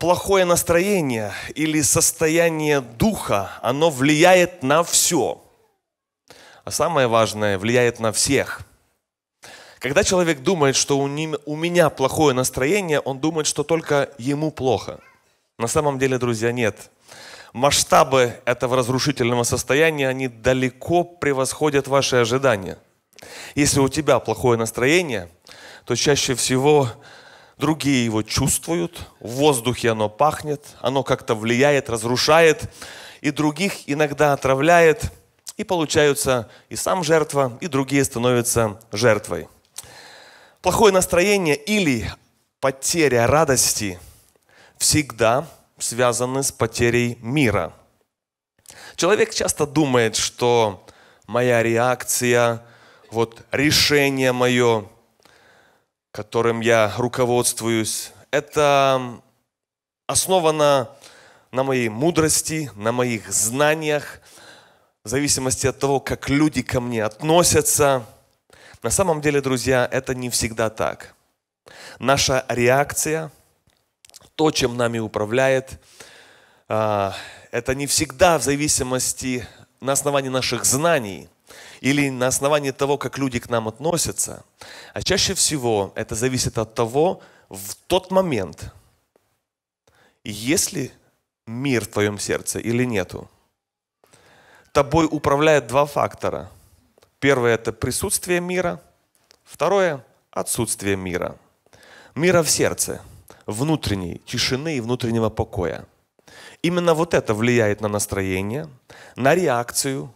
плохое настроение или состояние духа, оно влияет на все. А самое важное, влияет на всех. Когда человек думает, что у, ним, у меня плохое настроение, он думает, что только ему плохо. На самом деле, друзья, нет. Масштабы этого разрушительного состояния, они далеко превосходят ваши ожидания. Если у тебя плохое настроение, то чаще всего другие его чувствуют, в воздухе оно пахнет, оно как-то влияет, разрушает, и других иногда отравляет, и получаются и сам жертва, и другие становятся жертвой. Плохое настроение или потеря радости всегда связаны с потерей мира. Человек часто думает, что моя реакция, вот решение мое, которым я руководствуюсь, это основано на моей мудрости, на моих знаниях, в зависимости от того, как люди ко мне относятся. На самом деле, друзья, это не всегда так. Наша реакция, то, чем нами управляет, а, это не всегда в зависимости на основании наших знаний – или на основании того, как люди к нам относятся. А чаще всего это зависит от того, в тот момент, есть ли мир в твоем сердце или нету. Тобой управляют два фактора. Первое – это присутствие мира. Второе – отсутствие мира. Мира в сердце, внутренней тишины и внутреннего покоя. Именно вот это влияет на настроение, на реакцию,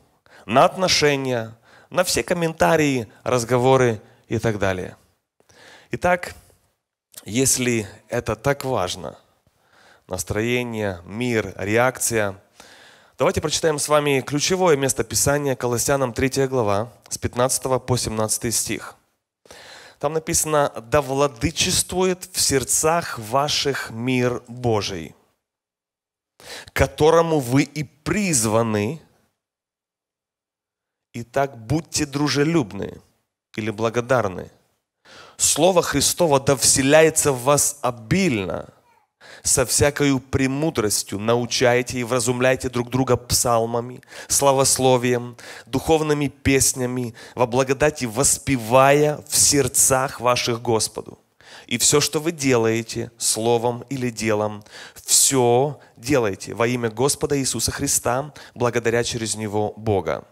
на отношения, на все комментарии, разговоры и так далее. Итак, если это так важно, настроение, мир, реакция, давайте прочитаем с вами ключевое место Писания Колоссянам 3 глава с 15 по 17 стих. Там написано, да владычествует в сердцах ваших мир Божий, которому вы и призваны – Итак, будьте дружелюбны или благодарны. Слово Христово да вселяется в вас обильно, со всякою премудростью научайте и вразумляйте друг друга псалмами, славословием, духовными песнями, во благодати воспевая в сердцах ваших Господу. И все, что вы делаете, словом или делом, все делайте во имя Господа Иисуса Христа, благодаря через Него Бога.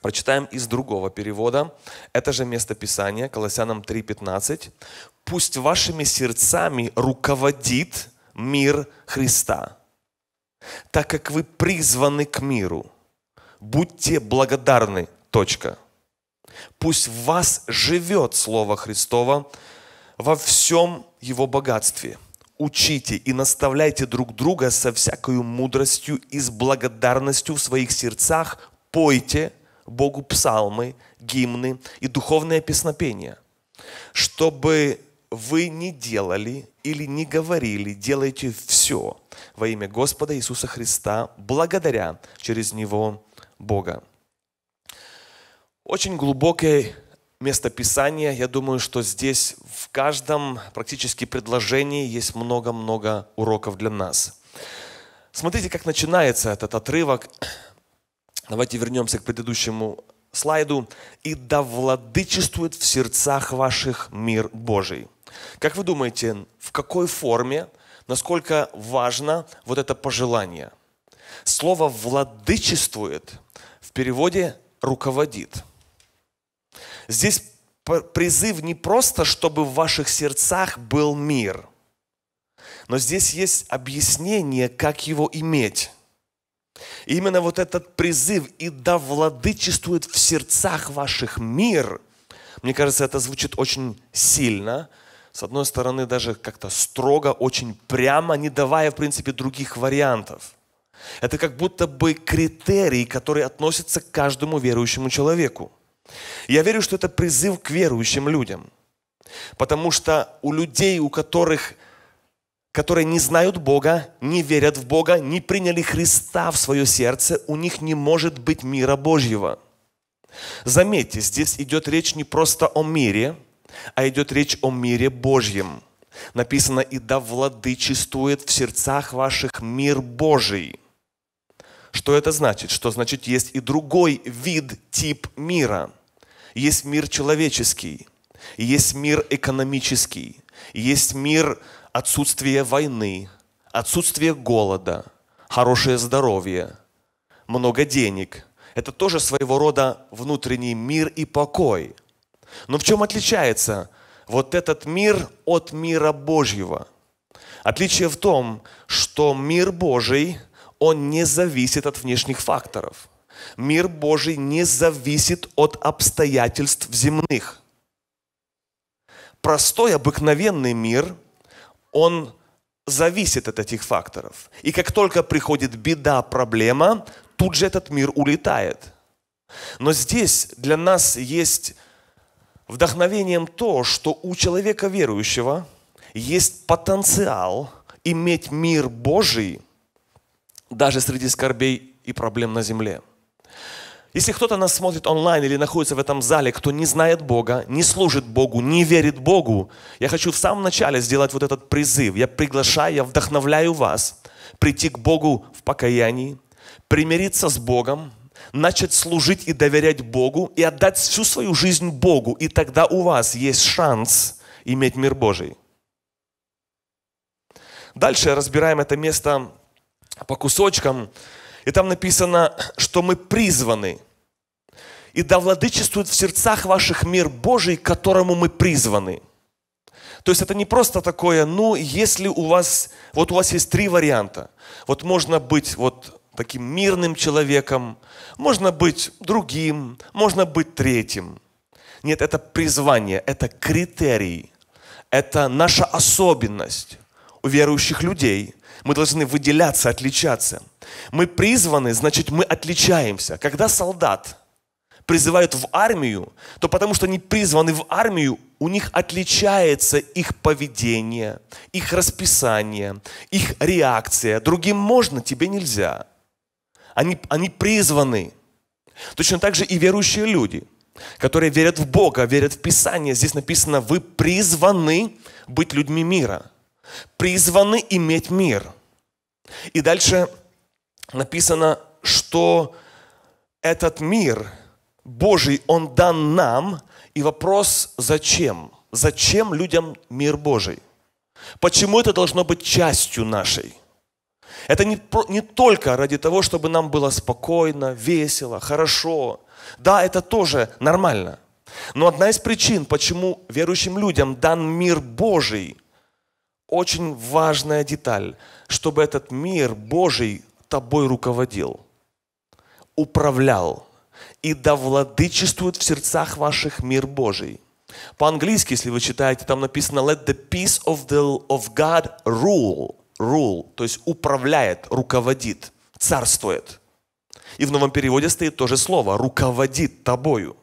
Прочитаем из другого перевода. Это же место Писания, Колоссянам 3.15. «Пусть вашими сердцами руководит мир Христа, так как вы призваны к миру. Будьте благодарны. Точка. Пусть в вас живет Слово Христово во всем его богатстве. Учите и наставляйте друг друга со всякою мудростью и с благодарностью в своих сердцах. Пойте – Богу псалмы, гимны и духовное песнопение, чтобы вы не делали или не говорили, делайте все во имя Господа Иисуса Христа, благодаря через Него Бога. Очень глубокое место Писания. Я думаю, что здесь в каждом практически предложении есть много-много уроков для нас. Смотрите, как начинается этот отрывок. Давайте вернемся к предыдущему слайду. «И да владычествует в сердцах ваших мир Божий». Как вы думаете, в какой форме, насколько важно вот это пожелание? Слово «владычествует» в переводе «руководит». Здесь призыв не просто, чтобы в ваших сердцах был мир, но здесь есть объяснение, как его иметь. И именно вот этот призыв «И да владычествует в сердцах ваших мир», мне кажется, это звучит очень сильно, с одной стороны, даже как-то строго, очень прямо, не давая, в принципе, других вариантов. Это как будто бы критерий, который относится к каждому верующему человеку. Я верю, что это призыв к верующим людям. Потому что у людей, у которых которые не знают Бога, не верят в Бога, не приняли Христа в свое сердце, у них не может быть мира Божьего. Заметьте, здесь идет речь не просто о мире, а идет речь о мире Божьем. Написано, и да владычествует в сердцах ваших мир Божий. Что это значит? Что значит есть и другой вид, тип мира. Есть мир человеческий, есть мир экономический, есть мир отсутствия войны, отсутствие голода, хорошее здоровье, много денег. Это тоже своего рода внутренний мир и покой. Но в чем отличается вот этот мир от мира Божьего? Отличие в том, что мир Божий, он не зависит от внешних факторов. Мир Божий не зависит от обстоятельств земных. Простой, обыкновенный мир, он зависит от этих факторов. И как только приходит беда, проблема, тут же этот мир улетает. Но здесь для нас есть вдохновением то, что у человека верующего есть потенциал иметь мир Божий даже среди скорбей и проблем на земле. Если кто-то нас смотрит онлайн или находится в этом зале, кто не знает Бога, не служит Богу, не верит Богу, я хочу в самом начале сделать вот этот призыв. Я приглашаю, я вдохновляю вас прийти к Богу в покаянии, примириться с Богом, начать служить и доверять Богу и отдать всю свою жизнь Богу. И тогда у вас есть шанс иметь мир Божий. Дальше разбираем это место по кусочкам. И там написано, что мы призваны. И да владычествует в сердцах ваших мир Божий, к которому мы призваны. То есть это не просто такое, ну, если у вас, вот у вас есть три варианта. Вот можно быть вот таким мирным человеком, можно быть другим, можно быть третьим. Нет, это призвание, это критерий, это наша особенность у верующих людей. Мы должны выделяться, отличаться. Мы призваны, значит, мы отличаемся. Когда солдат призывают в армию, то потому что они призваны в армию, у них отличается их поведение, их расписание, их реакция. Другим можно, тебе нельзя. Они, они призваны. Точно так же и верующие люди, которые верят в Бога, верят в Писание. Здесь написано, вы призваны быть людьми мира. Призваны иметь мир. И дальше написано, что этот мир Божий, он дан нам. И вопрос, зачем? Зачем людям мир Божий? Почему это должно быть частью нашей? Это не, не только ради того, чтобы нам было спокойно, весело, хорошо. Да, это тоже нормально. Но одна из причин, почему верующим людям дан мир Божий, очень важная деталь, чтобы этот мир Божий тобой руководил, управлял и да владычествует в сердцах ваших мир Божий. По-английски, если вы читаете, там написано «Let the peace of, the, of God rule». Rule, то есть управляет, руководит, царствует. И в новом переводе стоит то же слово «руководит тобою».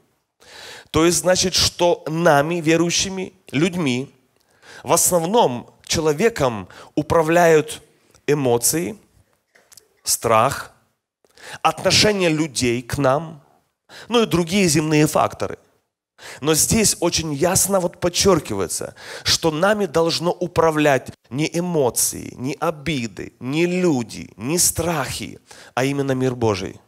То есть значит, что нами, верующими людьми, в основном человеком управляют эмоции, страх, отношение людей к нам, ну и другие земные факторы. Но здесь очень ясно вот подчеркивается, что нами должно управлять не эмоции, не обиды, не люди, не страхи, а именно мир Божий.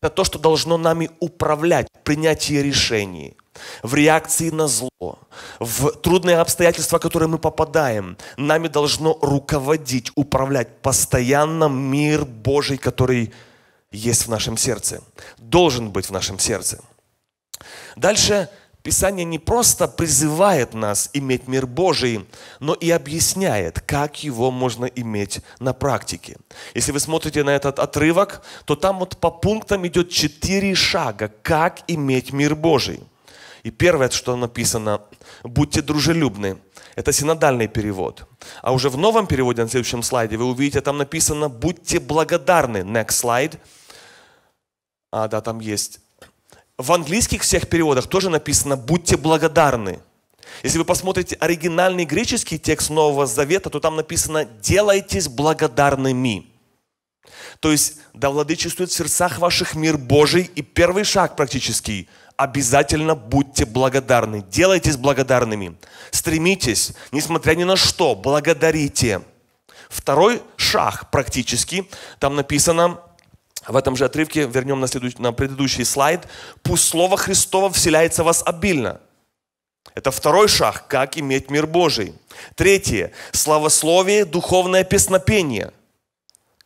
Это то, что должно нами управлять принятие решений, в реакции на зло, в трудные обстоятельства, в которые мы попадаем, нами должно руководить, управлять постоянно мир Божий, который есть в нашем сердце, должен быть в нашем сердце. Дальше Писание не просто призывает нас иметь мир Божий, но и объясняет, как его можно иметь на практике. Если вы смотрите на этот отрывок, то там вот по пунктам идет четыре шага, как иметь мир Божий. И первое, что написано, будьте дружелюбны. Это синодальный перевод. А уже в новом переводе, на следующем слайде, вы увидите, там написано, будьте благодарны. Next slide. А, да, там есть. В английских всех переводах тоже написано, будьте благодарны. Если вы посмотрите оригинальный греческий текст Нового Завета, то там написано, делайтесь благодарными. То есть, да владычествует в сердцах ваших мир Божий. И первый шаг практически – обязательно будьте благодарны. Делайтесь благодарными. Стремитесь, несмотря ни на что, благодарите. Второй шаг практически, там написано, в этом же отрывке, вернем на, следующий, на предыдущий слайд, «Пусть Слово Христово вселяется в вас обильно». Это второй шаг, как иметь мир Божий. Третье, славословие, духовное песнопение.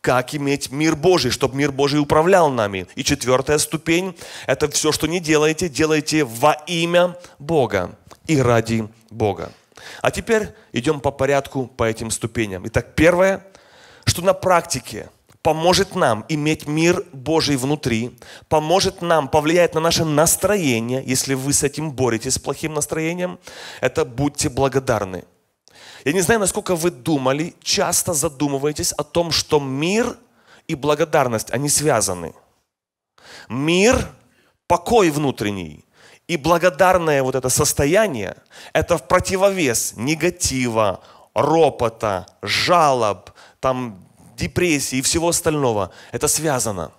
Как иметь мир Божий, чтобы мир Божий управлял нами. И четвертая ступень, это все, что не делаете, делайте во имя Бога и ради Бога. А теперь идем по порядку по этим ступеням. Итак, первое, что на практике поможет нам иметь мир Божий внутри, поможет нам повлиять на наше настроение, если вы с этим боретесь, с плохим настроением, это будьте благодарны. Я не знаю, насколько вы думали, часто задумываетесь о том, что мир и благодарность, они связаны. Мир, покой внутренний и благодарное вот это состояние, это в противовес негатива, ропота, жалоб, там депрессии и всего остального. Это связано.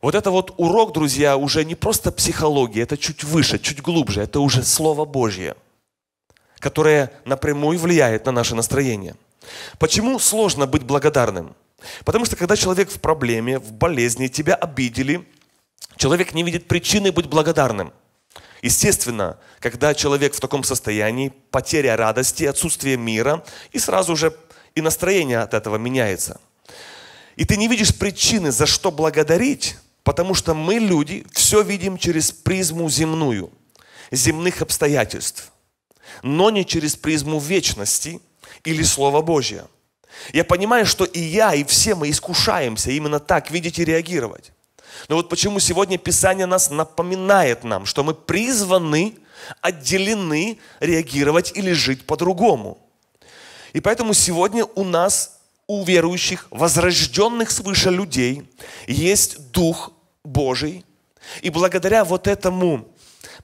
Вот это вот урок, друзья, уже не просто психология, это чуть выше, чуть глубже, это уже Слово Божье, которое напрямую влияет на наше настроение. Почему сложно быть благодарным? Потому что когда человек в проблеме, в болезни, тебя обидели, человек не видит причины быть благодарным. Естественно, когда человек в таком состоянии, потеря радости, отсутствие мира, и сразу же и настроение от этого меняется. И ты не видишь причины, за что благодарить, потому что мы, люди, все видим через призму земную, земных обстоятельств, но не через призму вечности или Слова Божьего. Я понимаю, что и я, и все мы искушаемся именно так видеть и реагировать. Но вот почему сегодня Писание нас напоминает нам, что мы призваны, отделены реагировать или жить по-другому. И поэтому сегодня у нас, у верующих, возрожденных свыше людей, есть Дух Божий. И благодаря вот этому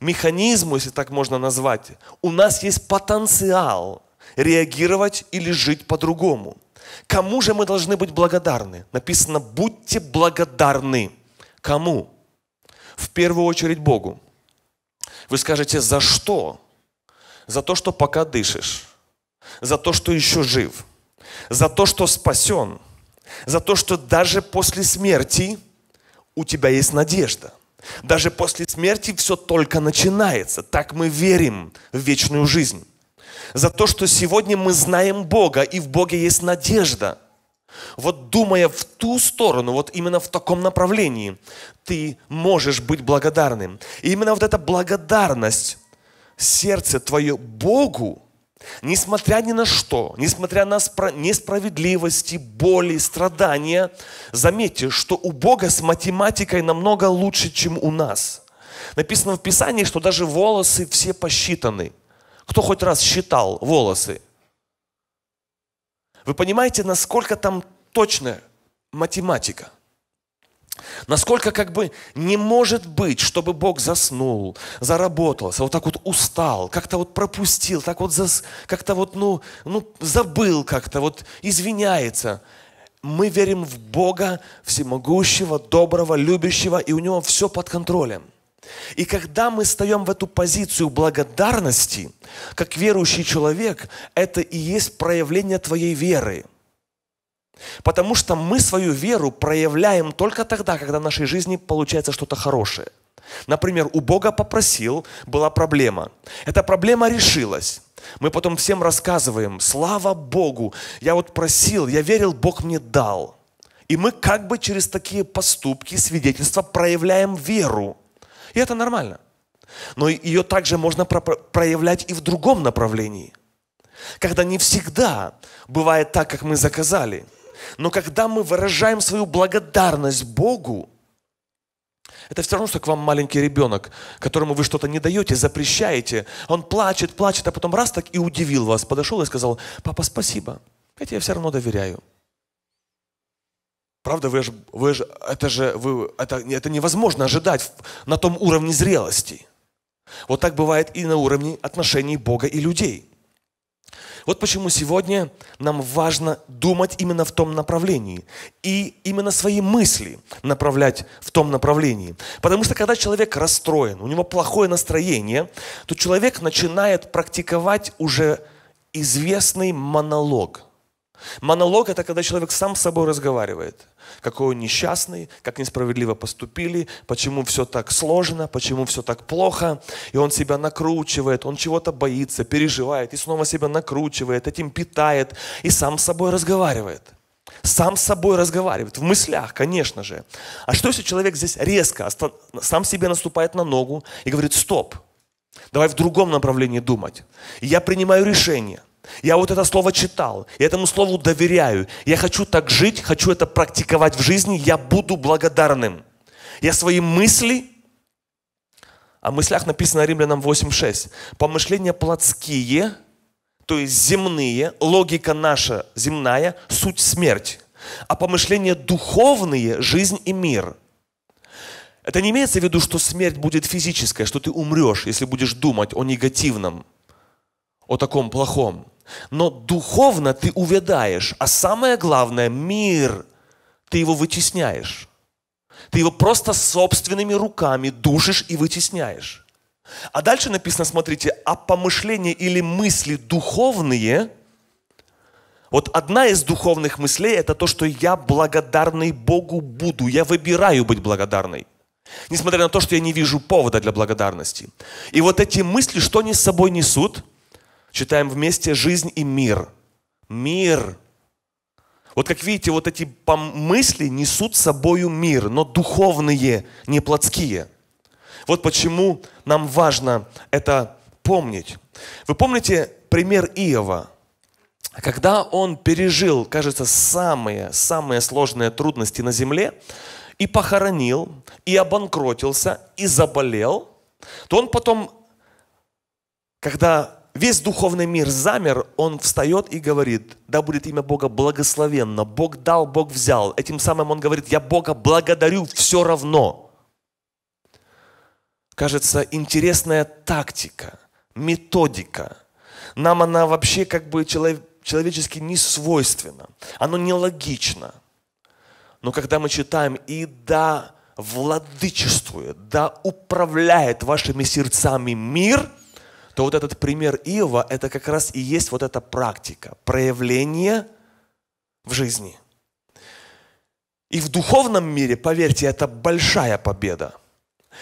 механизму, если так можно назвать, у нас есть потенциал реагировать или жить по-другому. Кому же мы должны быть благодарны? Написано, будьте благодарны. Кому? В первую очередь Богу. Вы скажете, за что? За то, что пока дышишь за то, что еще жив, за то, что спасен, за то, что даже после смерти у тебя есть надежда. Даже после смерти все только начинается. Так мы верим в вечную жизнь. За то, что сегодня мы знаем Бога, и в Боге есть надежда. Вот думая в ту сторону, вот именно в таком направлении, ты можешь быть благодарным. И именно вот эта благодарность, сердце твое Богу, Несмотря ни на что, несмотря на несправедливости, боли, страдания, заметьте, что у Бога с математикой намного лучше, чем у нас. Написано в Писании, что даже волосы все посчитаны. Кто хоть раз считал волосы? Вы понимаете, насколько там точная математика? Насколько как бы не может быть, чтобы Бог заснул, заработался, вот так вот устал, как-то вот пропустил, так вот зас, как-то вот, ну, ну, забыл как-то, вот извиняется. Мы верим в Бога всемогущего, доброго, любящего, и у Него все под контролем. И когда мы встаем в эту позицию благодарности, как верующий человек, это и есть проявление твоей веры – Потому что мы свою веру проявляем только тогда, когда в нашей жизни получается что-то хорошее. Например, у Бога попросил, была проблема. Эта проблема решилась. Мы потом всем рассказываем, слава Богу, я вот просил, я верил, Бог мне дал. И мы как бы через такие поступки, свидетельства проявляем веру. И это нормально. Но ее также можно проявлять и в другом направлении. Когда не всегда бывает так, как мы заказали – но когда мы выражаем свою благодарность Богу, это все равно, что к вам маленький ребенок, которому вы что-то не даете, запрещаете. Он плачет, плачет, а потом раз так и удивил вас. Подошел и сказал, папа, спасибо. Я тебе все равно доверяю. Правда, вы же, вы же, это же, вы, это, это невозможно ожидать на том уровне зрелости. Вот так бывает и на уровне отношений Бога и людей. Вот почему сегодня нам важно думать именно в том направлении и именно свои мысли направлять в том направлении. Потому что когда человек расстроен, у него плохое настроение, то человек начинает практиковать уже известный монолог – Монолог – это когда человек сам с собой разговаривает. Какой он несчастный, как несправедливо поступили, почему все так сложно, почему все так плохо. И он себя накручивает, он чего-то боится, переживает, и снова себя накручивает, этим питает, и сам с собой разговаривает. Сам с собой разговаривает, в мыслях, конечно же. А что, если человек здесь резко, сам себе наступает на ногу и говорит, стоп, давай в другом направлении думать. И я принимаю решение. Я вот это слово читал, и этому слову доверяю. Я хочу так жить, хочу это практиковать в жизни, я буду благодарным. Я свои мысли, о мыслях написано Римлянам 8.6, помышления плотские, то есть земные, логика наша земная, суть смерть. А помышления духовные – жизнь и мир. Это не имеется в виду, что смерть будет физическая, что ты умрешь, если будешь думать о негативном, о таком плохом. Но духовно ты увядаешь. А самое главное, мир, ты его вытесняешь. Ты его просто собственными руками душишь и вытесняешь. А дальше написано, смотрите, а помышления или мысли духовные, вот одна из духовных мыслей это то, что я благодарный Богу буду, я выбираю быть благодарной. Несмотря на то, что я не вижу повода для благодарности. И вот эти мысли, что они с собой несут – Читаем вместе «Жизнь и мир». Мир. Вот как видите, вот эти мысли несут с собою мир, но духовные, не плотские. Вот почему нам важно это помнить. Вы помните пример Иова? Когда он пережил, кажется, самые, самые сложные трудности на земле, и похоронил, и обанкротился, и заболел, то он потом, когда весь духовный мир замер, он встает и говорит, да будет имя Бога благословенно, Бог дал, Бог взял. Этим самым он говорит, я Бога благодарю все равно. Кажется, интересная тактика, методика. Нам она вообще как бы человечески не свойственна. Оно нелогично. Но когда мы читаем «И да владычествует, да управляет вашими сердцами мир», то вот этот пример Иова, это как раз и есть вот эта практика, проявление в жизни. И в духовном мире, поверьте, это большая победа.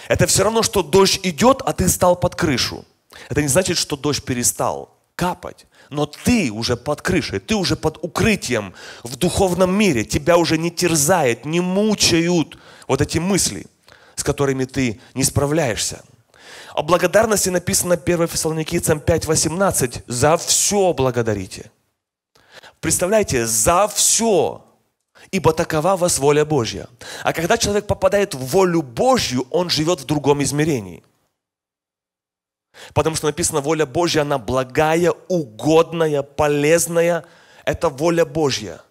Это все равно, что дождь идет, а ты стал под крышу. Это не значит, что дождь перестал капать. Но ты уже под крышей, ты уже под укрытием в духовном мире. Тебя уже не терзает, не мучают вот эти мысли, с которыми ты не справляешься. О благодарности написано 1 Фессалоникийцам 5.18. За все благодарите. Представляете, за все. Ибо такова вас воля Божья. А когда человек попадает в волю Божью, он живет в другом измерении. Потому что написано, воля Божья, она благая, угодная, полезная. Это воля Божья.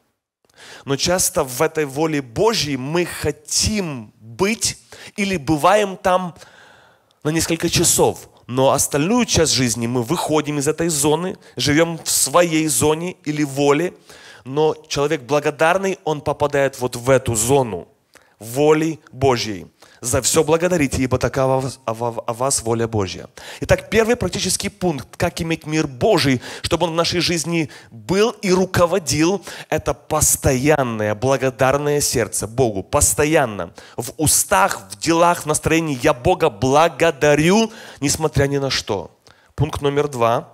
Но часто в этой воле Божьей мы хотим быть или бываем там на несколько часов. Но остальную часть жизни мы выходим из этой зоны, живем в своей зоне или воле. Но человек благодарный, он попадает вот в эту зону воли Божьей. За все благодарите, ибо такова о вас воля Божья. Итак, первый практический пункт, как иметь мир Божий, чтобы он в нашей жизни был и руководил, это постоянное благодарное сердце Богу. Постоянно. В устах, в делах, в настроении я Бога благодарю, несмотря ни на что. Пункт номер два.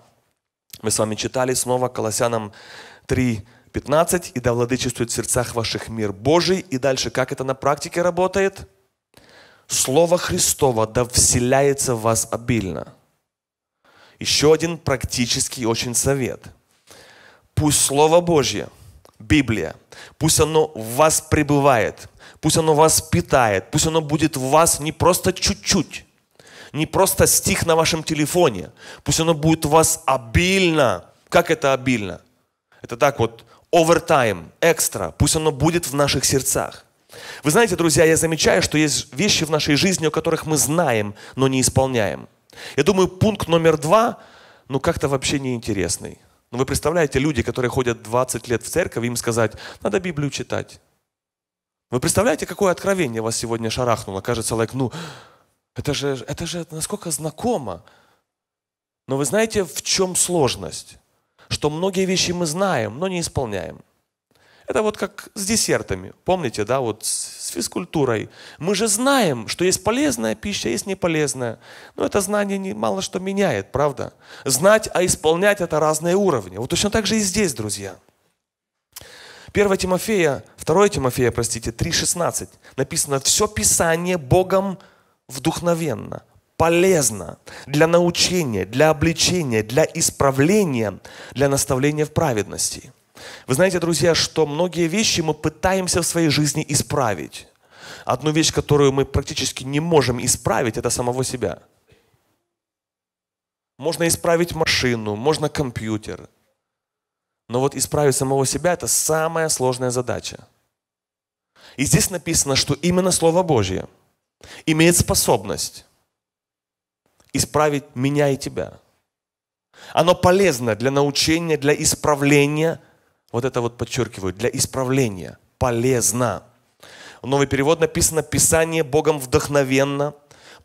Мы с вами читали снова Колоссянам 3, 15. «И да владычествует в сердцах ваших мир Божий». И дальше, как это на практике работает? Слово Христово да вселяется в вас обильно. Еще один практический очень совет. Пусть Слово Божье, Библия, пусть оно в вас пребывает, пусть оно вас питает, пусть оно будет в вас не просто чуть-чуть, не просто стих на вашем телефоне, пусть оно будет в вас обильно. Как это обильно? Это так вот, овертайм, экстра, пусть оно будет в наших сердцах. Вы знаете, друзья, я замечаю, что есть вещи в нашей жизни, о которых мы знаем, но не исполняем. Я думаю, пункт номер два, ну как-то вообще неинтересный. Но вы представляете, люди, которые ходят 20 лет в церковь, им сказать, надо Библию читать. Вы представляете, какое откровение вас сегодня шарахнуло? Кажется, like, ну, это же, это же насколько знакомо. Но вы знаете, в чем сложность? Что многие вещи мы знаем, но не исполняем. Это вот как с десертами. Помните, да, вот с физкультурой. Мы же знаем, что есть полезная пища, есть неполезная. Но это знание не, мало что меняет, правда? Знать, а исполнять – это разные уровни. Вот точно так же и здесь, друзья. 1 Тимофея, 2 Тимофея, простите, 3,16 написано «Все Писание Богом вдухновенно, полезно для научения, для обличения, для исправления, для наставления в праведности». Вы знаете, друзья, что многие вещи мы пытаемся в своей жизни исправить. Одну вещь, которую мы практически не можем исправить, это самого себя. Можно исправить машину, можно компьютер. Но вот исправить самого себя – это самая сложная задача. И здесь написано, что именно Слово Божье имеет способность исправить меня и тебя. Оно полезно для научения, для исправления – вот это вот подчеркиваю, для исправления. Полезно. В новый перевод написано «Писание Богом вдохновенно,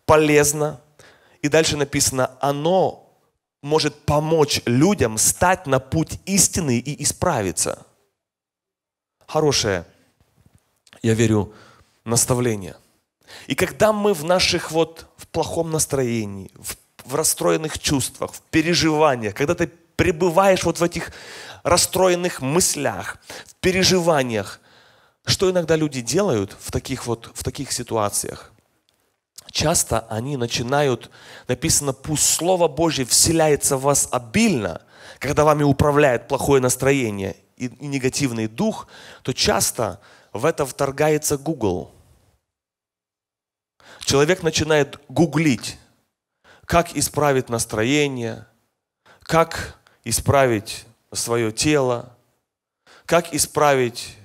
полезно». И дальше написано «Оно может помочь людям стать на путь истины и исправиться». Хорошее, я верю, наставление. И когда мы в наших вот в плохом настроении, в, в расстроенных чувствах, в переживаниях, когда ты пребываешь вот в этих расстроенных мыслях, в переживаниях. Что иногда люди делают в таких вот в таких ситуациях? Часто они начинают, написано, пусть Слово Божье вселяется в вас обильно, когда вами управляет плохое настроение и, и негативный дух, то часто в это вторгается Google. Человек начинает гуглить, как исправить настроение, как исправить свое тело, как исправить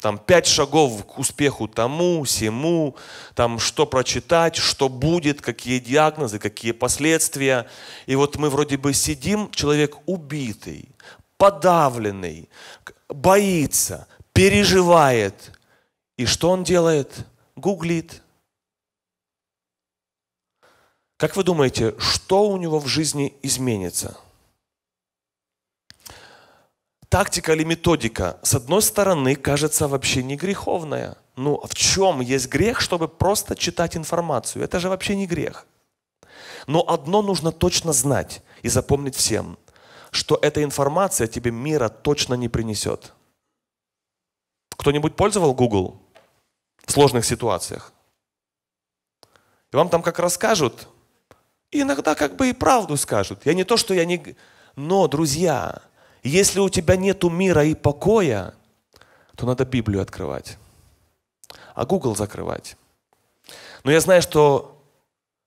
там пять шагов к успеху тому, всему, там что прочитать, что будет, какие диагнозы, какие последствия. И вот мы вроде бы сидим, человек убитый, подавленный, боится, переживает. И что он делает? Гуглит. Как вы думаете, что у него в жизни изменится? Тактика или методика, с одной стороны, кажется вообще не греховная. Ну, в чем есть грех, чтобы просто читать информацию? Это же вообще не грех. Но одно нужно точно знать и запомнить всем, что эта информация тебе мира точно не принесет. Кто-нибудь пользовал Google в сложных ситуациях? И вам там как расскажут, иногда как бы и правду скажут. Я не то, что я не... Но, друзья, если у тебя нет мира и покоя, то надо Библию открывать, а Google закрывать. Но я знаю, что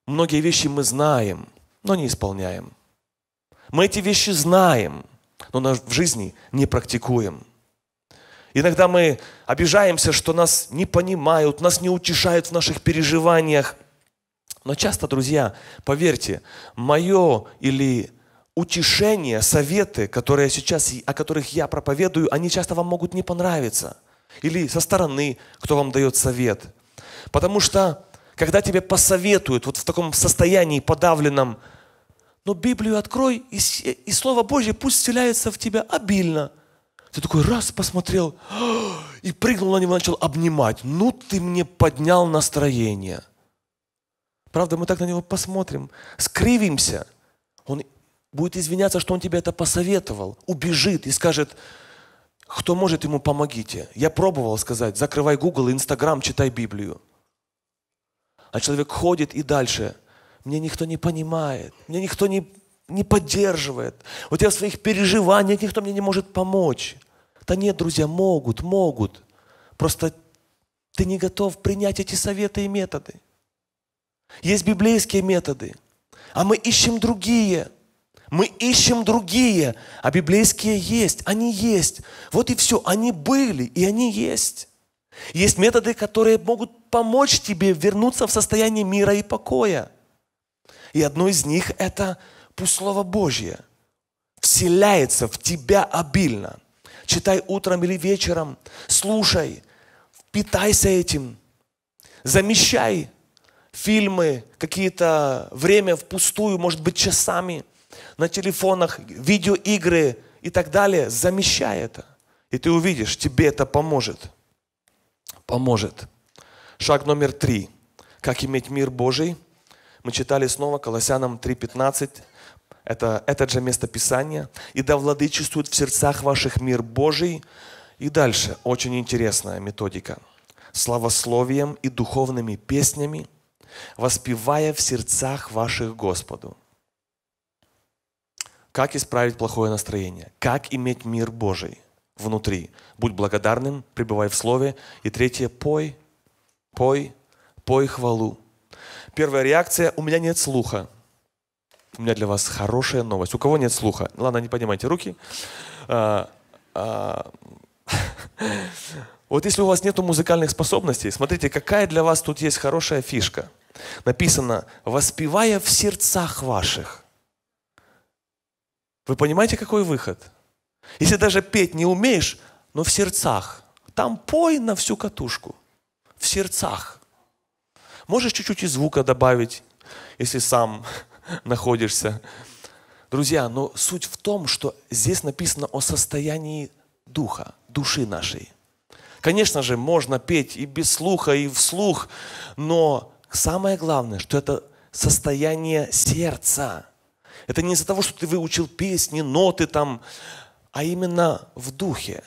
многие вещи мы знаем, но не исполняем. Мы эти вещи знаем, но в жизни не практикуем. Иногда мы обижаемся, что нас не понимают, нас не утешают в наших переживаниях. Но часто, друзья, поверьте, мое или утешения, советы, которые сейчас, о которых я проповедую, они часто вам могут не понравиться. Или со стороны, кто вам дает совет. Потому что, когда тебе посоветуют вот в таком состоянии подавленном, но Библию открой, и, и Слово Божье пусть вселяется в тебя обильно. Ты такой раз посмотрел и прыгнул на него, начал обнимать. Ну ты мне поднял настроение. Правда, мы так на него посмотрим, скривимся. Он будет извиняться, что он тебе это посоветовал, убежит и скажет, кто может ему помогите. Я пробовал сказать, закрывай Google, Инстаграм, читай Библию. А человек ходит и дальше. Мне никто не понимает, мне никто не, не поддерживает. Вот я в своих переживаниях, никто мне не может помочь. Да нет, друзья, могут, могут. Просто ты не готов принять эти советы и методы. Есть библейские методы, а мы ищем другие – мы ищем другие, а библейские есть, они есть. Вот и все, они были, и они есть. Есть методы, которые могут помочь тебе вернуться в состояние мира и покоя. И одно из них – это пусть Слово Божье вселяется в тебя обильно. Читай утром или вечером, слушай, питайся этим, замещай фильмы, какие-то время впустую, может быть, часами на телефонах, видеоигры и так далее. Замещай это. И ты увидишь, тебе это поможет. Поможет. Шаг номер три. Как иметь мир Божий? Мы читали снова Колоссянам 3.15. Это этот же местописание. «И да владычествует в сердцах ваших мир Божий». И дальше очень интересная методика. «Славословием и духовными песнями, воспевая в сердцах ваших Господу». Как исправить плохое настроение? Как иметь мир Божий внутри? Будь благодарным, пребывай в Слове. И третье, пой, пой, пой хвалу. Первая реакция – у меня нет слуха. У меня для вас хорошая новость. У кого нет слуха? Ладно, не поднимайте руки. А, а, вот если у вас нет музыкальных способностей, смотрите, какая для вас тут есть хорошая фишка. Написано, воспевая в сердцах ваших. Вы понимаете, какой выход? Если даже петь не умеешь, но в сердцах. Там пой на всю катушку. В сердцах. Можешь чуть-чуть и звука добавить, если сам находишься. Друзья, но суть в том, что здесь написано о состоянии духа, души нашей. Конечно же, можно петь и без слуха, и вслух, но самое главное, что это состояние сердца. Это не из-за того, что ты выучил песни, ноты там, а именно в духе.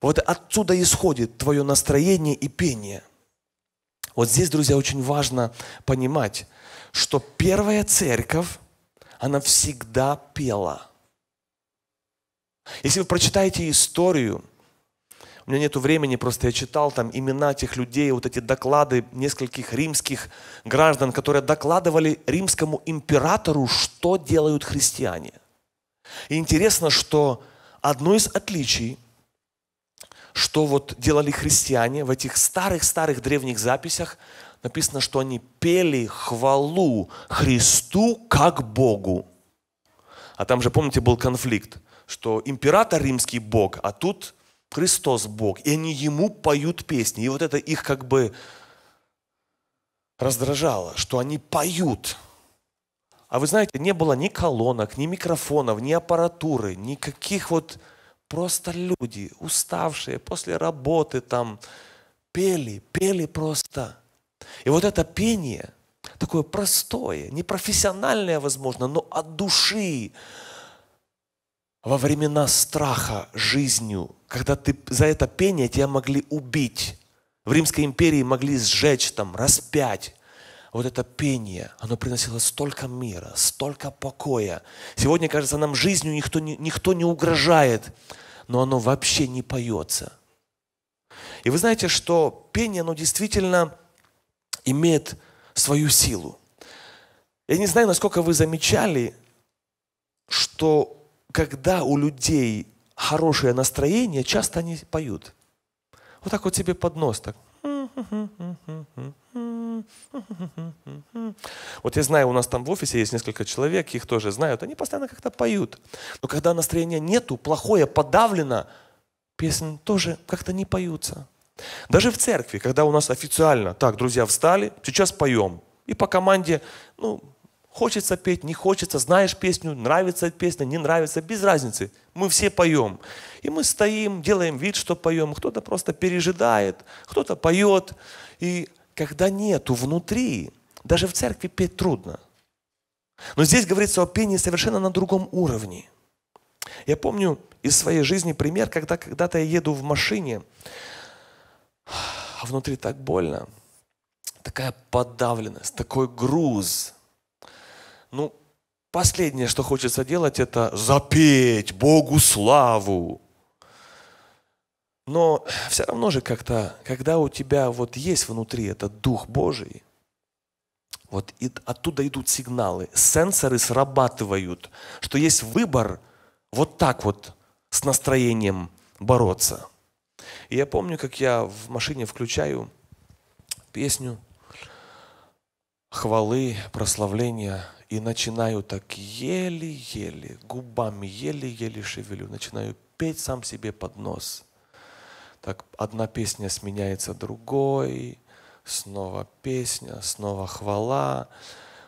Вот отсюда исходит твое настроение и пение. Вот здесь, друзья, очень важно понимать, что первая церковь, она всегда пела. Если вы прочитаете историю, у меня нет времени, просто я читал там имена этих людей, вот эти доклады нескольких римских граждан, которые докладывали римскому императору, что делают христиане. И интересно, что одно из отличий, что вот делали христиане в этих старых-старых древних записях, написано, что они пели хвалу Христу как Богу. А там же, помните, был конфликт, что император римский Бог, а тут Христос Бог. И они Ему поют песни. И вот это их как бы раздражало, что они поют. А вы знаете, не было ни колонок, ни микрофонов, ни аппаратуры, никаких вот просто люди, уставшие после работы там, пели, пели просто. И вот это пение, такое простое, непрофессиональное, возможно, но от души, во времена страха жизнью, когда ты за это пение тебя могли убить. В Римской империи могли сжечь там, распять. Вот это пение, оно приносило столько мира, столько покоя. Сегодня, кажется, нам жизнью никто не, никто не угрожает, но оно вообще не поется. И вы знаете, что пение, оно действительно имеет свою силу. Я не знаю, насколько вы замечали, что когда у людей хорошее настроение, часто они поют. Вот так вот себе под нос так. Вот я знаю, у нас там в офисе есть несколько человек, их тоже знают, они постоянно как-то поют. Но когда настроения нету, плохое подавлено, песни тоже как-то не поются. Даже в церкви, когда у нас официально, так, друзья, встали, сейчас поем. И по команде, ну, Хочется петь, не хочется, знаешь песню, нравится песня, не нравится, без разницы. Мы все поем. И мы стоим, делаем вид, что поем. Кто-то просто пережидает, кто-то поет. И когда нету внутри, даже в церкви петь трудно. Но здесь говорится о пении совершенно на другом уровне. Я помню из своей жизни пример, когда когда-то я еду в машине, а внутри так больно, такая подавленность, такой груз – ну, последнее, что хочется делать, это запеть Богу славу. Но все равно же как-то, когда у тебя вот есть внутри этот Дух Божий, вот и оттуда идут сигналы, сенсоры срабатывают, что есть выбор вот так вот с настроением бороться. И я помню, как я в машине включаю песню хвалы, прославления, и начинаю так еле-еле, губами еле-еле шевелю, начинаю петь сам себе под нос. Так одна песня сменяется другой, снова песня, снова хвала.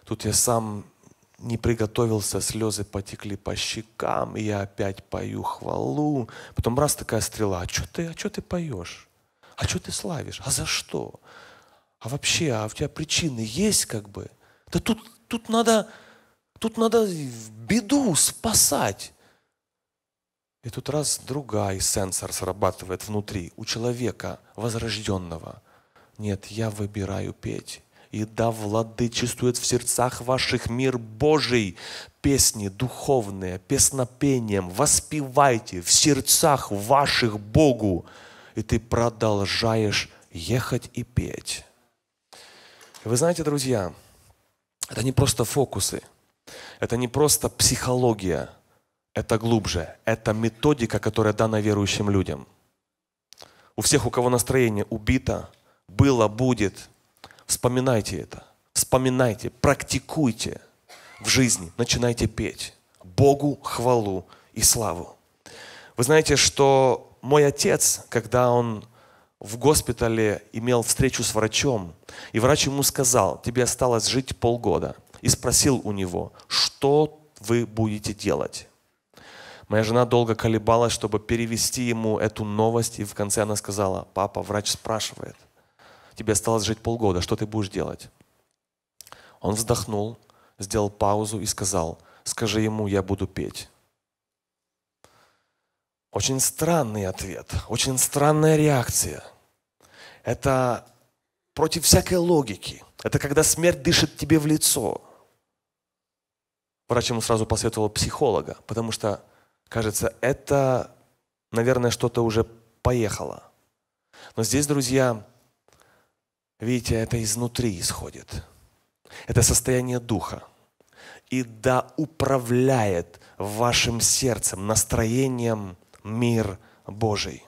Тут я сам не приготовился, слезы потекли по щекам, и я опять пою хвалу. Потом раз такая стрела, а что ты, а что ты поешь? А что ты славишь? А за что? А вообще, а у тебя причины есть как бы? Да тут, тут надо, тут надо беду спасать. И тут раз другая сенсор срабатывает внутри у человека возрожденного. Нет, я выбираю петь и да владычествует в сердцах ваших мир Божий. Песни духовные, песнопением воспевайте в сердцах ваших Богу. И ты продолжаешь ехать и петь. Вы знаете, друзья, это не просто фокусы, это не просто психология, это глубже, это методика, которая дана верующим людям. У всех, у кого настроение убито, было, будет – Вспоминайте это. Вспоминайте, практикуйте в жизни, начинайте петь Богу хвалу и славу. Вы знаете, что мой отец, когда он в госпитале имел встречу с врачом, и врач ему сказал, тебе осталось жить полгода, и спросил у него, что вы будете делать. Моя жена долго колебалась, чтобы перевести ему эту новость, и в конце она сказала, папа, врач спрашивает – тебе осталось жить полгода, что ты будешь делать? Он вздохнул, сделал паузу и сказал, скажи ему, я буду петь. Очень странный ответ, очень странная реакция. Это против всякой логики. Это когда смерть дышит тебе в лицо. Врач ему сразу посоветовал психолога, потому что, кажется, это, наверное, что-то уже поехало. Но здесь, друзья, Видите, это изнутри исходит. Это состояние духа. И да управляет вашим сердцем, настроением мир Божий.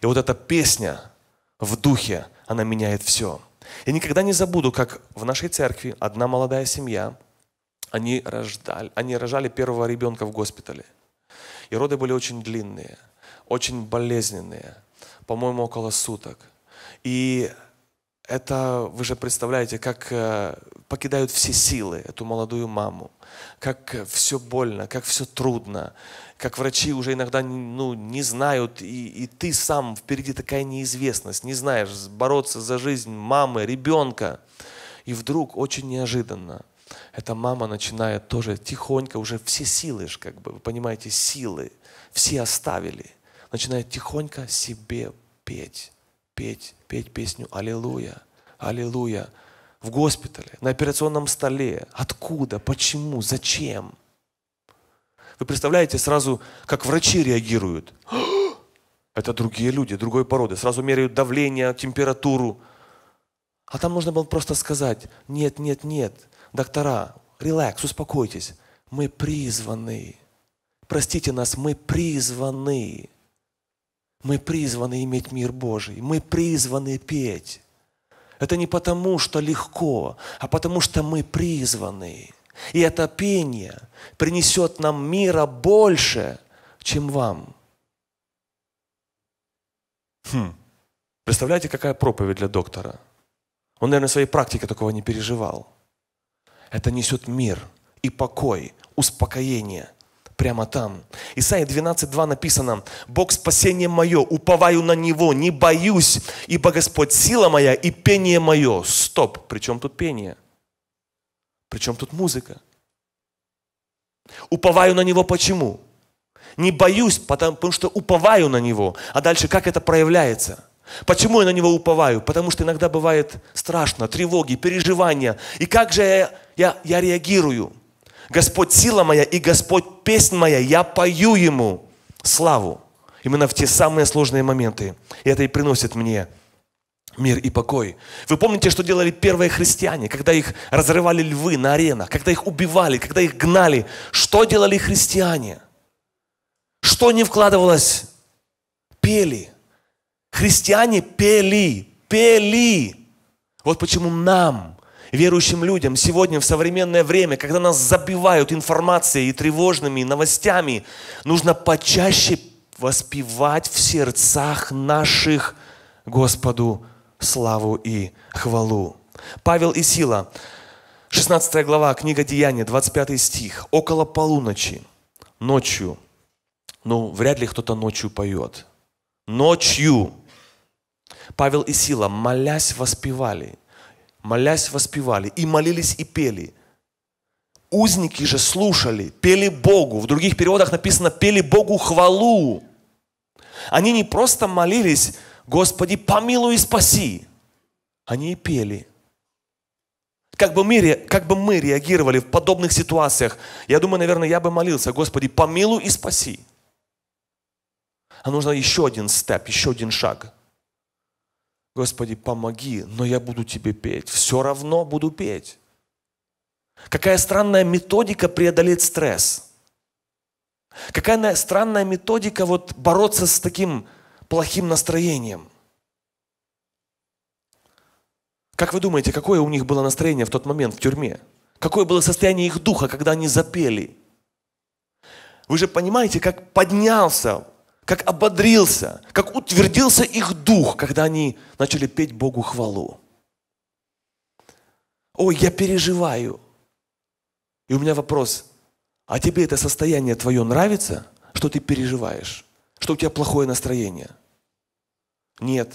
И вот эта песня в духе, она меняет все. Я никогда не забуду, как в нашей церкви одна молодая семья, они рождали, они рожали первого ребенка в госпитале. И роды были очень длинные, очень болезненные, по-моему, около суток. И это, вы же представляете, как э, покидают все силы эту молодую маму, как все больно, как все трудно, как врачи уже иногда ну, не знают, и, и ты сам, впереди такая неизвестность, не знаешь, бороться за жизнь мамы, ребенка. И вдруг очень неожиданно эта мама начинает тоже тихонько, уже все силы, как бы, вы понимаете, силы, все оставили, начинает тихонько себе петь петь, петь песню «Аллилуйя, Аллилуйя» в госпитале, на операционном столе. Откуда? Почему? Зачем? Вы представляете сразу, как врачи реагируют. Это другие люди, другой породы. Сразу меряют давление, температуру. А там нужно было просто сказать, нет, нет, нет, доктора, релакс, успокойтесь. Мы призваны. Простите нас, мы призваны мы призваны иметь мир Божий. Мы призваны петь. Это не потому, что легко, а потому, что мы призваны. И это пение принесет нам мира больше, чем вам. Хм. Представляете, какая проповедь для доктора? Он, наверное, в своей практике такого не переживал. Это несет мир и покой, успокоение – прямо там. Исайя 12.2 написано, «Бог спасение мое, уповаю на Него, не боюсь, ибо Господь сила моя и пение мое». Стоп, при чем тут пение? При чем тут музыка? Уповаю на Него почему? Не боюсь, потому, потому что уповаю на Него. А дальше как это проявляется? Почему я на Него уповаю? Потому что иногда бывает страшно, тревоги, переживания. И как же я, я, я реагирую? Господь сила моя и Господь песнь моя, я пою Ему славу. Именно в те самые сложные моменты. И это и приносит мне мир и покой. Вы помните, что делали первые христиане, когда их разрывали львы на аренах, когда их убивали, когда их гнали? Что делали христиане? Что не вкладывалось? Пели. Христиане пели, пели. Вот почему нам верующим людям сегодня в современное время, когда нас забивают информацией и тревожными новостями, нужно почаще воспевать в сердцах наших Господу славу и хвалу. Павел и Сила, 16 глава, книга Деяния, 25 стих. Около полуночи, ночью, ну, вряд ли кто-то ночью поет. Ночью Павел и Сила, молясь, воспевали. Молясь, воспевали. И молились, и пели. Узники же слушали, пели Богу. В других переводах написано, пели Богу хвалу. Они не просто молились, Господи, помилуй и спаси. Они и пели. Как бы, мы, как бы мы реагировали в подобных ситуациях, я думаю, наверное, я бы молился, Господи, помилуй и спаси. А нужно еще один степ, еще один шаг. Господи, помоги, но я буду Тебе петь. Все равно буду петь. Какая странная методика преодолеть стресс. Какая странная методика вот бороться с таким плохим настроением. Как вы думаете, какое у них было настроение в тот момент в тюрьме? Какое было состояние их духа, когда они запели? Вы же понимаете, как поднялся, как ободрился, как утвердился их дух, когда они начали петь Богу хвалу. Ой, я переживаю. И у меня вопрос, а тебе это состояние твое нравится, что ты переживаешь? Что у тебя плохое настроение? Нет.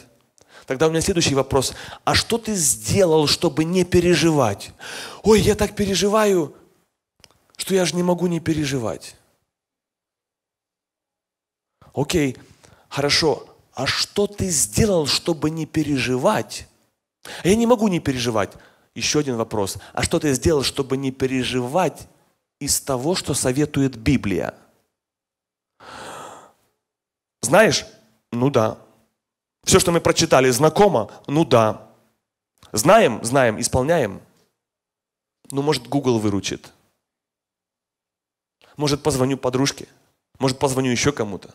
Тогда у меня следующий вопрос. А что ты сделал, чтобы не переживать? Ой, я так переживаю, что я же не могу не переживать. Окей, хорошо. А что ты сделал, чтобы не переживать? Я не могу не переживать. Еще один вопрос. А что ты сделал, чтобы не переживать из того, что советует Библия? Знаешь? Ну да. Все, что мы прочитали, знакомо? Ну да. Знаем? Знаем. Исполняем? Ну, может, Google выручит. Может, позвоню подружке. Может, позвоню еще кому-то.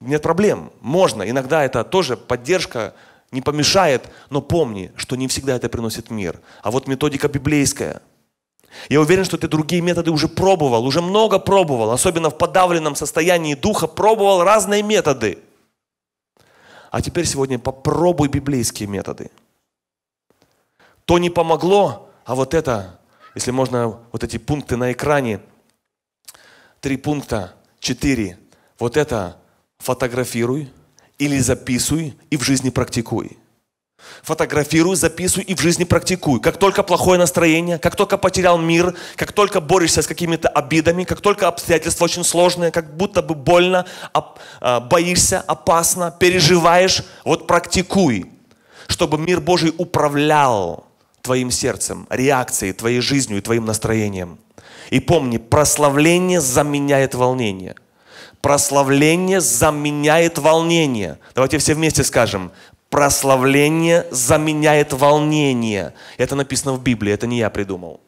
Нет проблем. Можно. Иногда это тоже поддержка не помешает, но помни, что не всегда это приносит мир. А вот методика библейская. Я уверен, что ты другие методы уже пробовал, уже много пробовал, особенно в подавленном состоянии духа, пробовал разные методы. А теперь сегодня попробуй библейские методы. То не помогло, а вот это, если можно, вот эти пункты на экране, три пункта, четыре, вот это фотографируй или записывай и в жизни практикуй. Фотографируй, записывай и в жизни практикуй. Как только плохое настроение, как только потерял мир, как только борешься с какими-то обидами, как только обстоятельства очень сложные, как будто бы больно, а, боишься, опасно, переживаешь, вот практикуй, чтобы мир Божий управлял твоим сердцем, реакцией, твоей жизнью и твоим настроением. И помни, прославление заменяет волнение. Прославление заменяет волнение. Давайте все вместе скажем. Прославление заменяет волнение. Это написано в Библии, это не я придумал.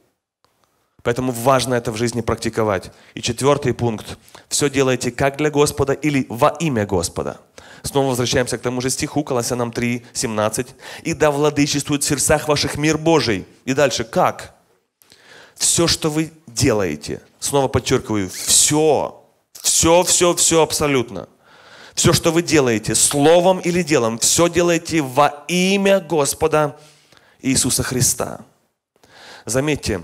Поэтому важно это в жизни практиковать. И четвертый пункт. Все делайте как для Господа или во имя Господа. Снова возвращаемся к тому же стиху, Колоссянам 3, 17. «И да владычествует в сердцах ваших мир Божий». И дальше, как? Все, что вы делаете, снова подчеркиваю, все, все, все, все абсолютно. Все, что вы делаете, словом или делом, все делаете во имя Господа Иисуса Христа. Заметьте,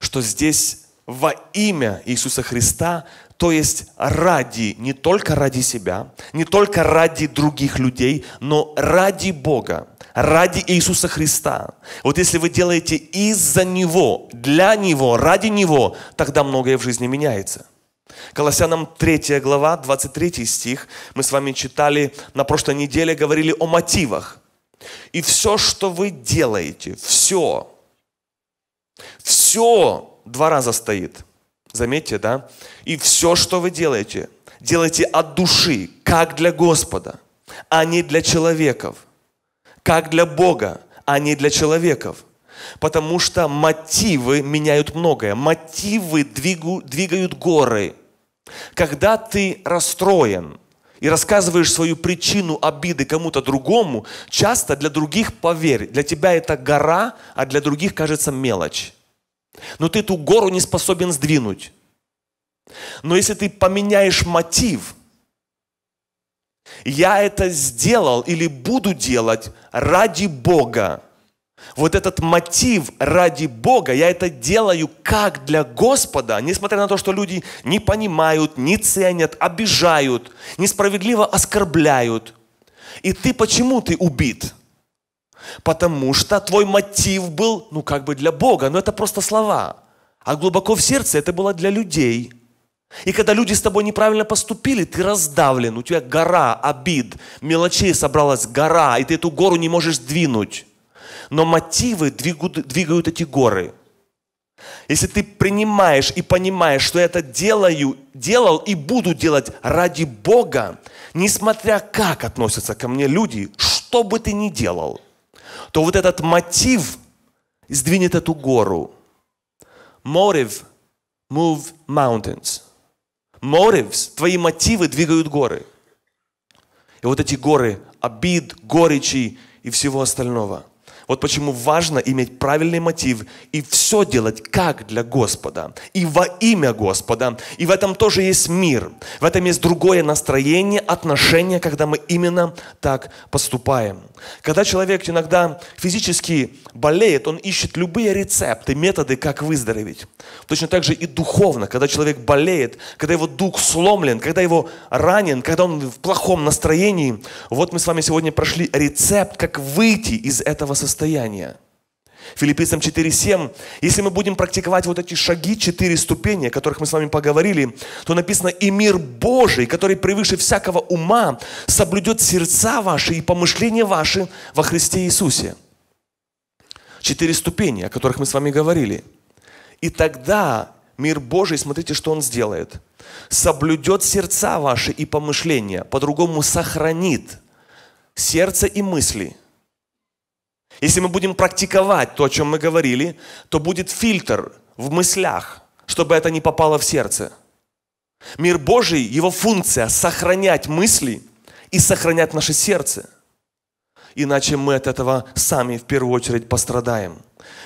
что здесь во имя Иисуса Христа, то есть ради, не только ради себя, не только ради других людей, но ради Бога, ради Иисуса Христа. Вот если вы делаете из-за Него, для Него, ради Него, тогда многое в жизни меняется. Колоссянам 3 глава, 23 стих. Мы с вами читали на прошлой неделе, говорили о мотивах. И все, что вы делаете, все, все два раза стоит. Заметьте, да? И все, что вы делаете, делайте от души, как для Господа, а не для человеков. Как для Бога, а не для человеков. Потому что мотивы меняют многое. Мотивы двигают горы. Когда ты расстроен и рассказываешь свою причину обиды кому-то другому, часто для других, поверь, для тебя это гора, а для других кажется мелочь. Но ты эту гору не способен сдвинуть. Но если ты поменяешь мотив, я это сделал или буду делать ради Бога, вот этот мотив ради Бога, я это делаю как для Господа, несмотря на то, что люди не понимают, не ценят, обижают, несправедливо оскорбляют. И ты почему ты убит? Потому что твой мотив был, ну как бы для Бога, но это просто слова. А глубоко в сердце это было для людей. И когда люди с тобой неправильно поступили, ты раздавлен, у тебя гора обид, мелочей собралась гора, и ты эту гору не можешь сдвинуть но мотивы двигают, двигают эти горы. Если ты принимаешь и понимаешь, что я это делаю, делал и буду делать ради Бога, несмотря как относятся ко мне люди, что бы ты ни делал, то вот этот мотив сдвинет эту гору. Motive move mountains. Motives, твои мотивы двигают горы. И вот эти горы обид, горечи и всего остального – вот почему важно иметь правильный мотив и все делать как для Господа. И во имя Господа. И в этом тоже есть мир. В этом есть другое настроение, отношение, когда мы именно так поступаем. Когда человек иногда физически болеет, он ищет любые рецепты, методы, как выздороветь. Точно так же и духовно, когда человек болеет, когда его дух сломлен, когда его ранен, когда он в плохом настроении. Вот мы с вами сегодня прошли рецепт, как выйти из этого состояния состояния. Филиппийцам 4.7. Если мы будем практиковать вот эти шаги, четыре ступени, о которых мы с вами поговорили, то написано, и мир Божий, который превыше всякого ума, соблюдет сердца ваши и помышления ваши во Христе Иисусе. Четыре ступени, о которых мы с вами говорили. И тогда мир Божий, смотрите, что Он сделает. Соблюдет сердца ваши и помышления, по-другому сохранит сердце и мысли – если мы будем практиковать то, о чем мы говорили, то будет фильтр в мыслях, чтобы это не попало в сердце. Мир Божий, его функция – сохранять мысли и сохранять наше сердце. Иначе мы от этого сами в первую очередь пострадаем.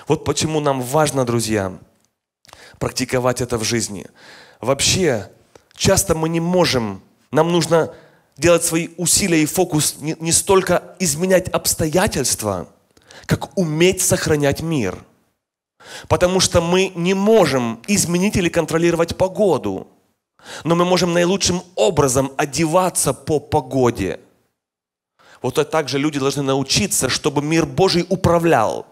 Вот почему нам важно, друзья, практиковать это в жизни. Вообще, часто мы не можем, нам нужно делать свои усилия и фокус не, не столько изменять обстоятельства – как уметь сохранять мир. Потому что мы не можем изменить или контролировать погоду, но мы можем наилучшим образом одеваться по погоде. Вот так же люди должны научиться, чтобы мир Божий управлял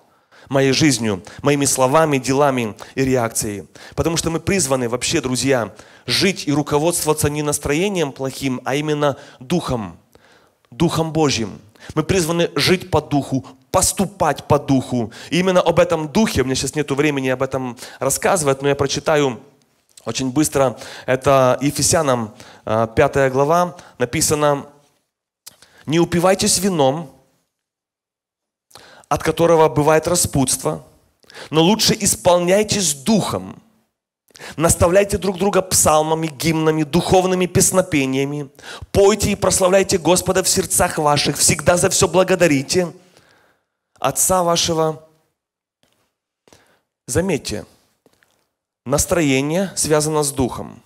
моей жизнью, моими словами, делами и реакцией. Потому что мы призваны вообще, друзья, жить и руководствоваться не настроением плохим, а именно Духом, Духом Божьим. Мы призваны жить по Духу, поступать по духу. И именно об этом духе, у меня сейчас нет времени об этом рассказывать, но я прочитаю очень быстро. Это Ефесянам 5 э, глава, написано, «Не упивайтесь вином, от которого бывает распутство, но лучше исполняйтесь духом, Наставляйте друг друга псалмами, гимнами, духовными песнопениями. Пойте и прославляйте Господа в сердцах ваших. Всегда за все благодарите. Отца вашего. Заметьте, настроение связано с духом.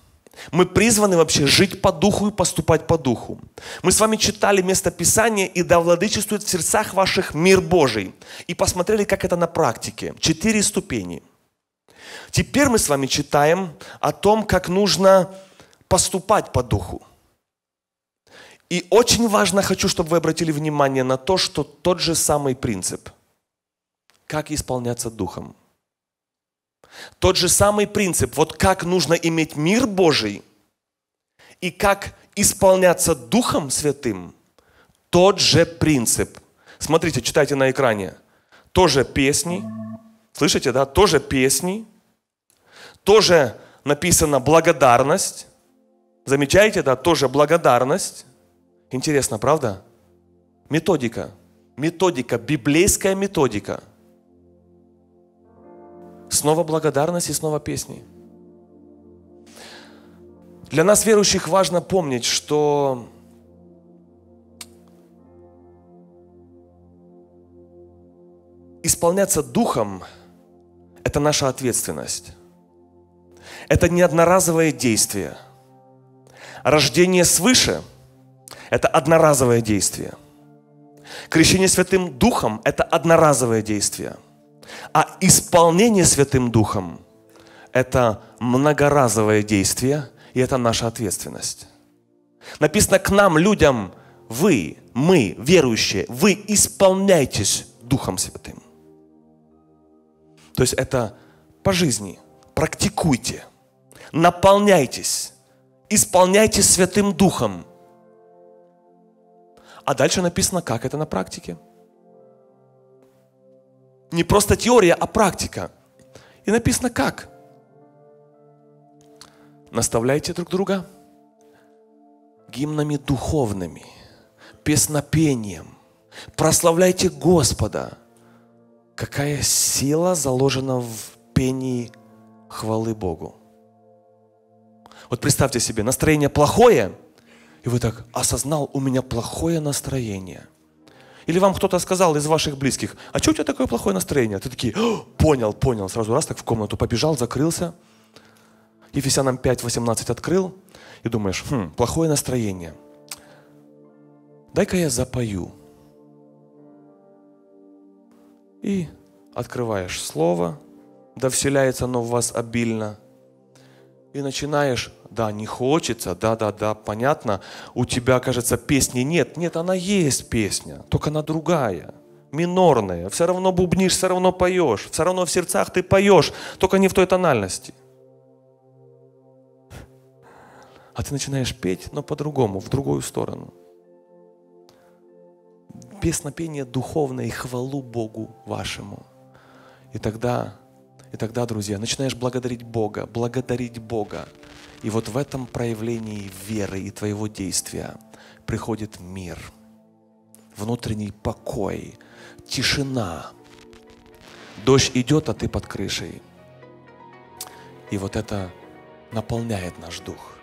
Мы призваны вообще жить по духу и поступать по духу. Мы с вами читали место Писания «И да владычествует в сердцах ваших мир Божий». И посмотрели, как это на практике. Четыре ступени. Теперь мы с вами читаем о том, как нужно поступать по духу. И очень важно, хочу, чтобы вы обратили внимание на то, что тот же самый принцип, как исполняться духом. Тот же самый принцип, вот как нужно иметь мир Божий и как исполняться Духом Святым, тот же принцип. Смотрите, читайте на экране. Тоже песни, слышите, да? Тоже песни, тоже написано благодарность. Замечаете, да, тоже благодарность. Интересно, правда? Методика. Методика, библейская методика. Снова благодарность и снова песни. Для нас, верующих, важно помнить, что исполняться Духом – это наша ответственность. Это не одноразовое действие. Рождение свыше – это одноразовое действие. Крещение Святым Духом – это одноразовое действие. А исполнение Святым Духом – это многоразовое действие, и это наша ответственность. Написано к нам, людям, вы, мы, верующие, вы исполняйтесь Духом Святым. То есть это по жизни. Практикуйте. Наполняйтесь. Исполняйтесь Святым Духом. А дальше написано, как это на практике. Не просто теория, а практика. И написано как. Наставляйте друг друга гимнами духовными, песнопением. Прославляйте Господа. Какая сила заложена в пении хвалы Богу. Вот представьте себе, настроение плохое, и вы так осознал, у меня плохое настроение. Или вам кто-то сказал из ваших близких, а что у тебя такое плохое настроение? Ты такие, понял, понял. Сразу раз так в комнату побежал, закрылся. Ефесянам 5.18 открыл и думаешь, хм, плохое настроение. Дай-ка я запою. И открываешь слово, да вселяется оно в вас обильно. И начинаешь, да, не хочется, да, да, да, понятно, у тебя, кажется, песни нет. Нет, она есть песня, только она другая, минорная. Все равно бубнишь, все равно поешь, все равно в сердцах ты поешь, только не в той тональности. А ты начинаешь петь, но по-другому, в другую сторону. Песнопение духовное и хвалу Богу вашему. И тогда и тогда, друзья, начинаешь благодарить Бога, благодарить Бога. И вот в этом проявлении веры и твоего действия приходит мир, внутренний покой, тишина. Дождь идет, а ты под крышей. И вот это наполняет наш дух.